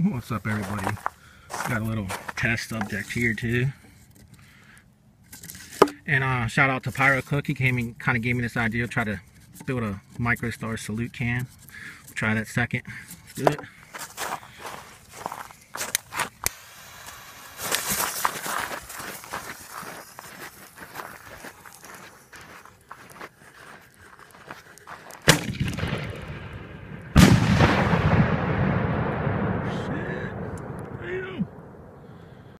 What's up everybody? Got a little test subject here too. And uh, shout out to Pyro Cook. He came and kind of gave me this idea. Try to build a MicroStar salute can. Try that second. Let's do it.